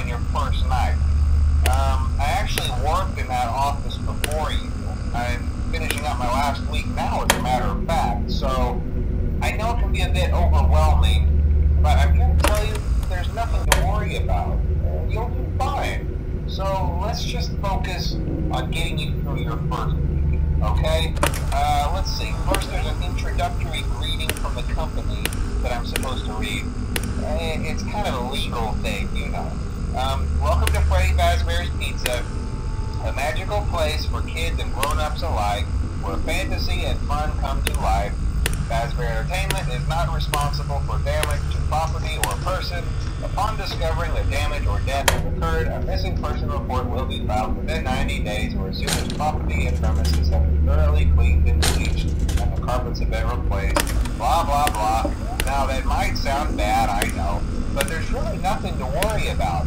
on your first night. Um, I actually worked in that office before you. I'm finishing up my last week now, as a matter of fact. So I know it can be a bit overwhelming, but I'm going to tell you there's nothing to worry about. You'll be fine. So let's just focus on getting you through your first week, okay? Uh, let's see. First, there's an introductory greeting from the company that I'm supposed to read. Eh, it's kind of a legal thing, you know. Um, welcome to Freddy Fazbear's Pizza, a magical place for kids and grown-ups alike, where fantasy and fun come to life. Fazbear Entertainment is not responsible for damage to property or person. Upon discovering that damage or death has occurred, a missing person report will be filed within 90 days or as soon as property and premises have been thoroughly cleaned and bleached and the carpets have been replaced. Blah, blah, blah. Now, that might sound bad, I know, but there's really nothing to worry about.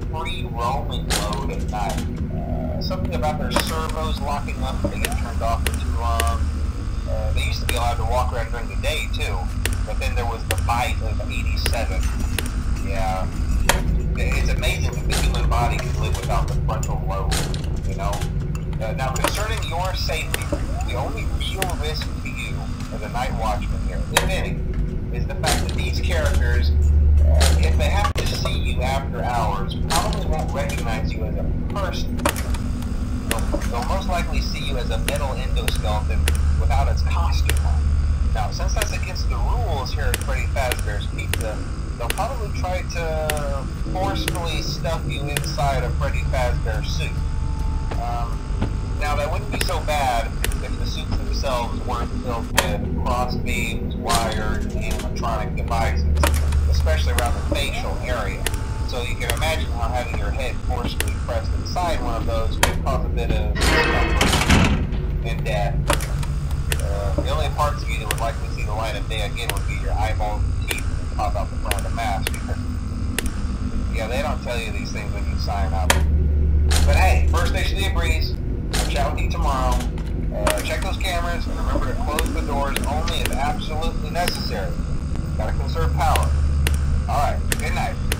free roaming mode at night. Uh, something about their servos locking up they get turned off for too long. Uh, they used to be allowed to walk around during the day too, but then there was the bite of 87. Yeah. It's amazing that the human body can live without the frontal lobe, you know? Uh, now, concerning your safety, the only real risk to you as a night watchman here, if any, is the fact that these characters, uh, if they have to see you after hours, probably won't recognize you as a person. They'll, they'll most likely see you as a metal endoskeleton without its costume on. Now, since that's against the rules here at Freddy Fazbear's Pizza, they'll probably try to forcefully stuff you inside a Freddy Fazbear suit. Um, now, that wouldn't be so bad if the suits themselves weren't filled with cross beams, wires, and facial area. So you can imagine how having your head forcefully pressed inside one of those would cause a bit of discomfort and death. Uh, the only parts of you that would likely see the light of day again would be your eyeballs and teeth that pop out the front of the mask. Because Yeah, they don't tell you these things when you sign up. But hey, first station of the breeze. I'll chat with you tomorrow. Uh, check those cameras and remember to close the doors only if absolutely necessary. Gotta conserve power. Alright, good night.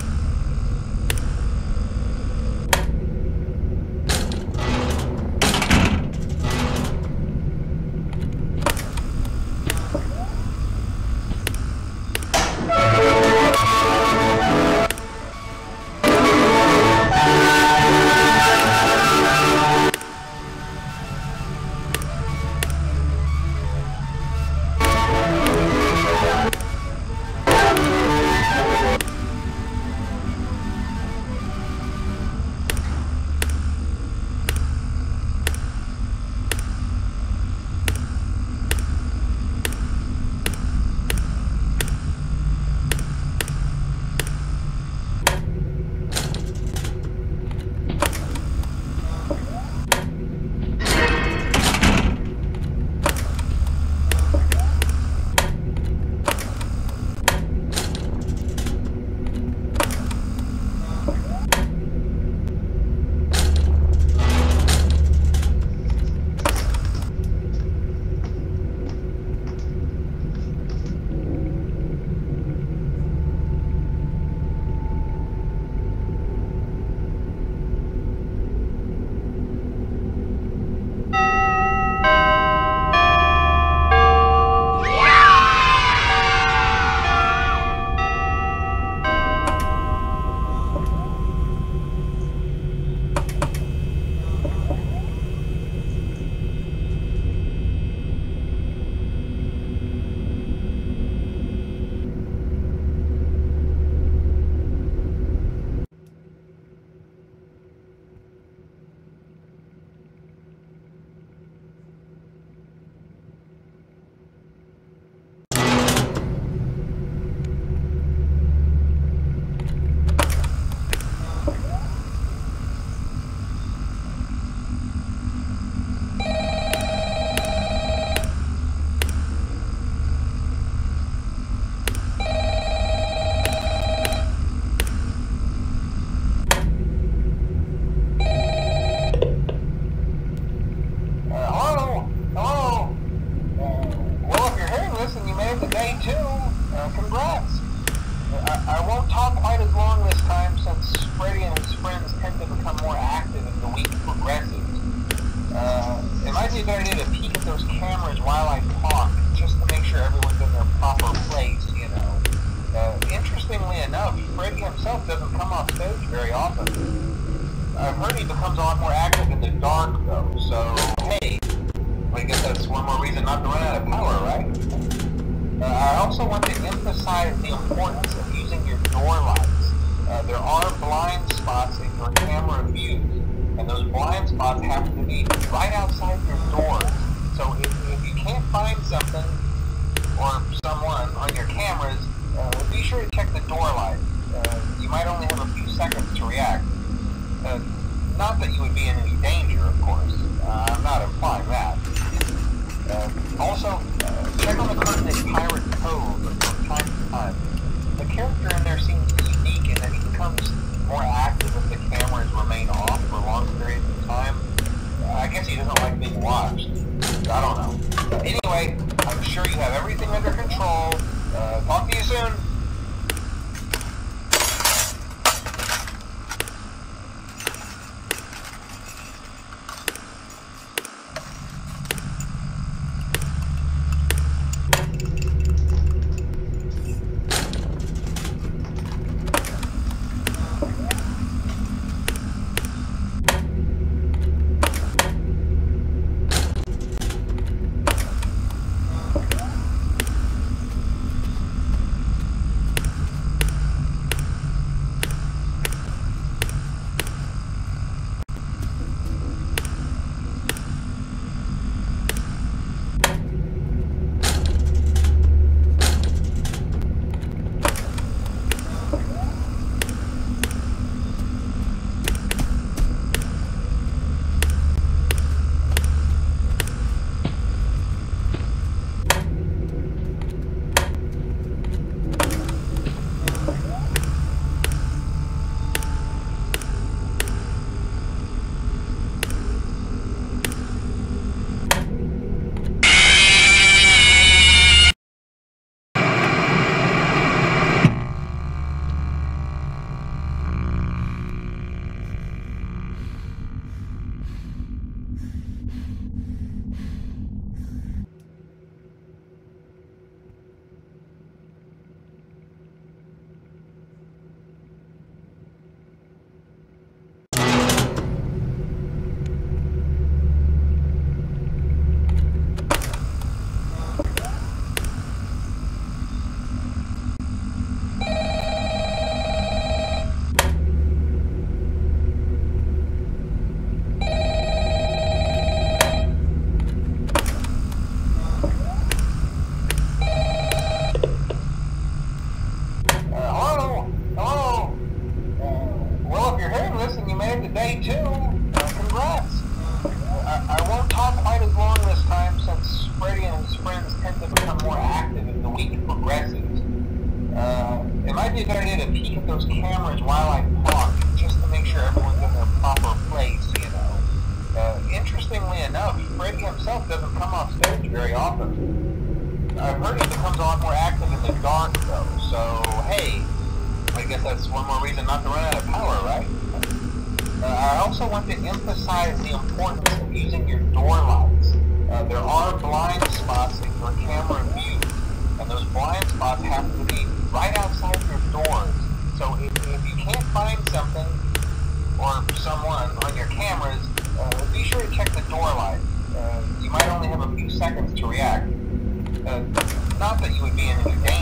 since Freddy and his friends tend to become more active as the week progresses, uh, it might be a good idea to peek at those cameras while I talk, just to make sure everyone's in their proper place, you know. Uh, interestingly enough, Freddy himself doesn't come off stage very often. I've heard he becomes a lot more active in the dark, though, so hey, I guess that's one more reason not to run out of power, right? Uh, I also want to emphasize the importance of using your door light. Uh, there are blind spots in your camera views, and those blind spots happen to be right outside your doors. So if, if you can't find something or someone on your cameras, uh, be sure to check the door light. Uh, you might only have a few seconds to react. Uh, not that you would be in any danger, of course. Uh, I'm not implying that. Uh, also, check on the in Pirate Cove from time to time. The character in there seems unique in that he becomes more active if the cameras remain off for long periods of time. I guess he doesn't like being watched. I don't know. Anyway, I'm sure you have everything Freddy himself doesn't come off stage very often. I've heard he becomes a lot more active in the dark, though, so hey, I guess that's one more reason not to run out of power, right? Uh, I also want to emphasize the importance of using your door lights. Uh, there are blind spots in your camera view, and those blind spots have to be right outside your doors. So if, if you can't find something or someone on your cameras, uh, be sure to check the door light. Uh, you might only have a few seconds to react. Uh, not that you would be in any danger,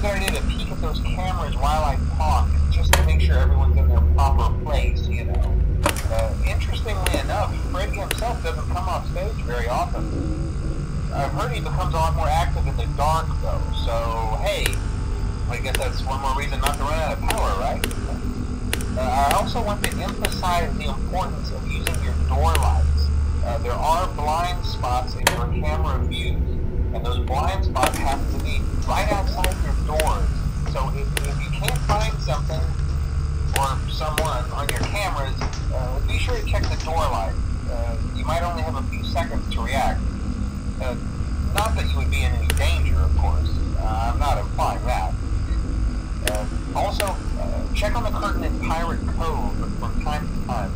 be a to need to peek at those cameras while I talk, just to make sure everyone's in their proper place, you know. Uh, interestingly enough, Freddy himself doesn't come off stage very often. I've heard he becomes a lot more active in the dark, though, so hey, I guess that's one more reason not to run out of power, right? Uh, I also want to emphasize the importance of using your door lights. Uh, there are blind spots in your camera views, and those blind spots have to right outside your doors. So if, if you can't find something or someone on your cameras, uh, be sure to check the door light. Uh, you might only have a few seconds to react. Uh, not that you would be in any danger, of course. Uh, I'm not implying that. Uh, also, uh, check on the curtain in Pirate Cove from time to time.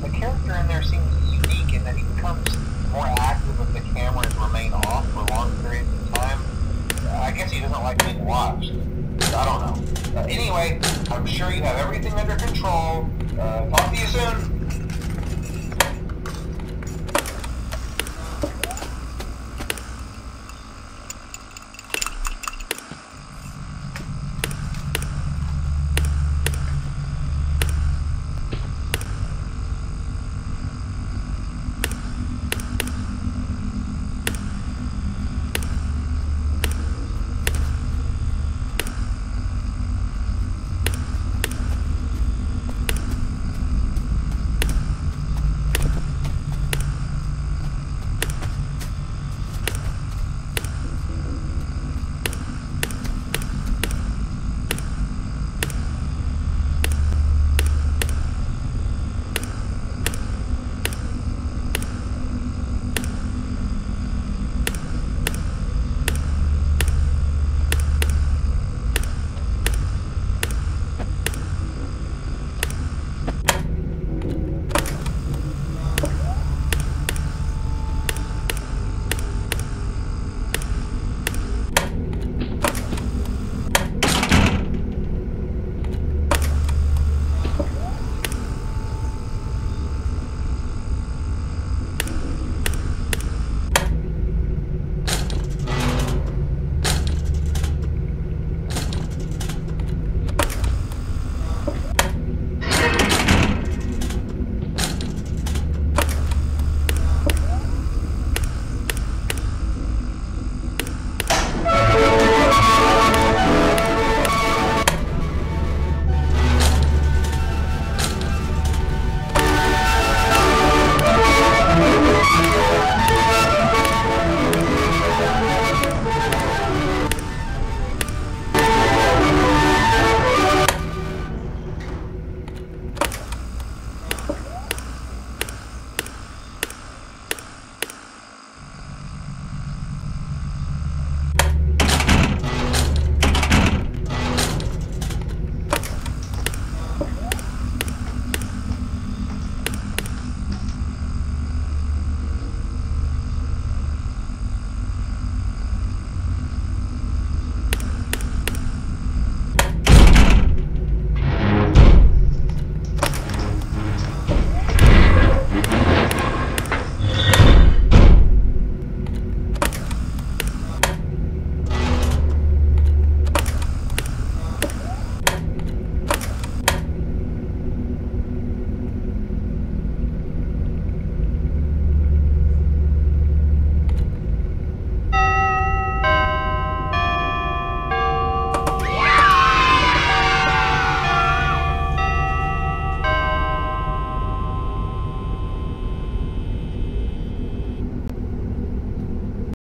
The character in there seems unique in that he becomes more active if the cameras remain off for long periods I guess he doesn't like being watched. I don't know. Anyway, I'm sure you have everything under control. Uh, talk to you soon.